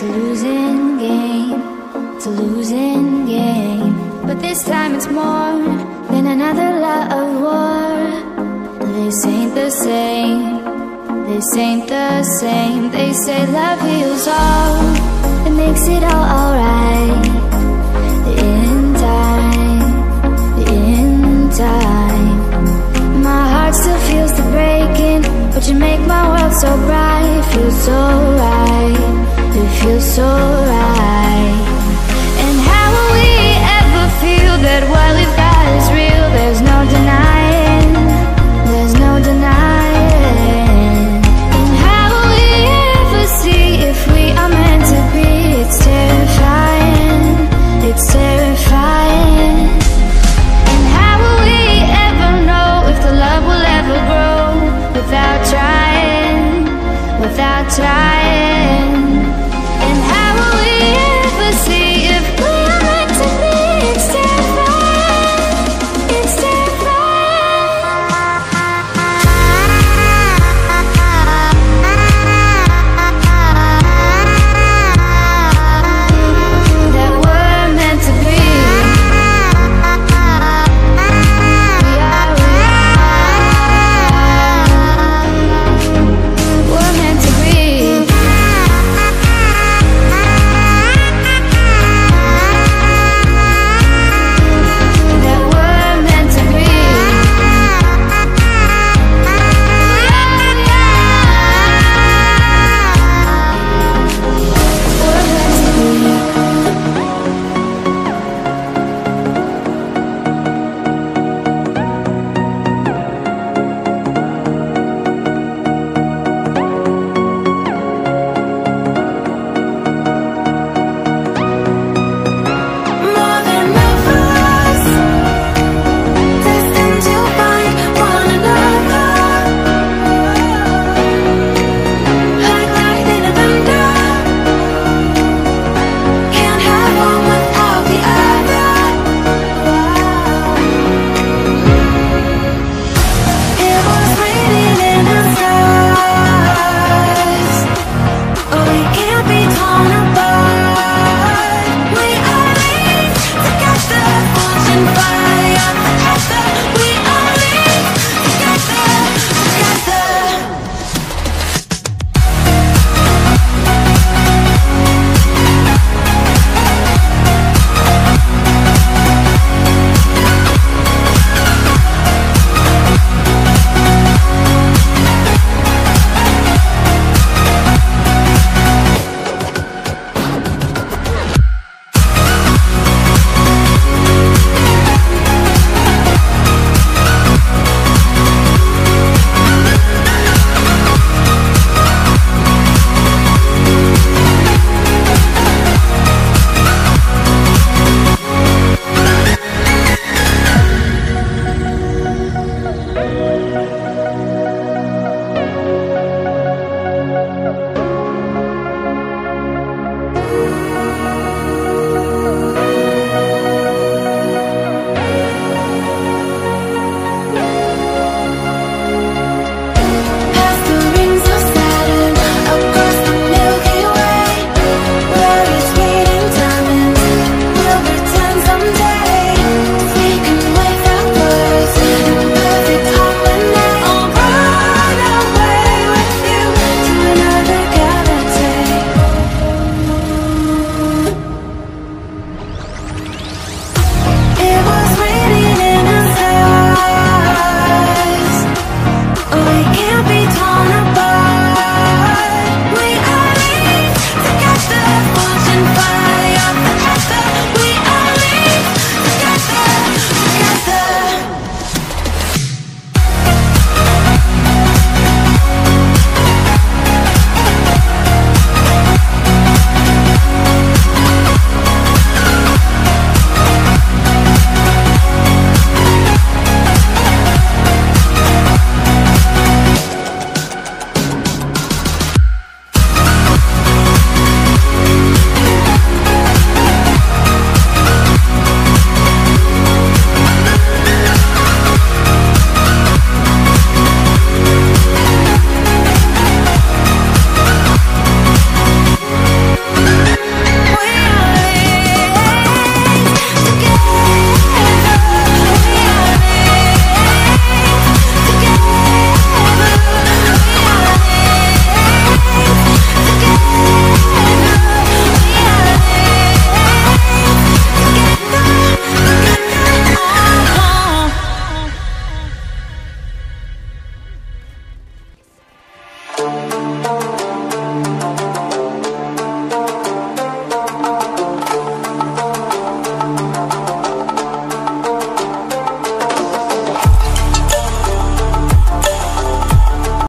It's a losing game. It's a losing game. But this time it's more than another lot of war. This ain't the same. This ain't the same. They say love heals all. It makes it all alright.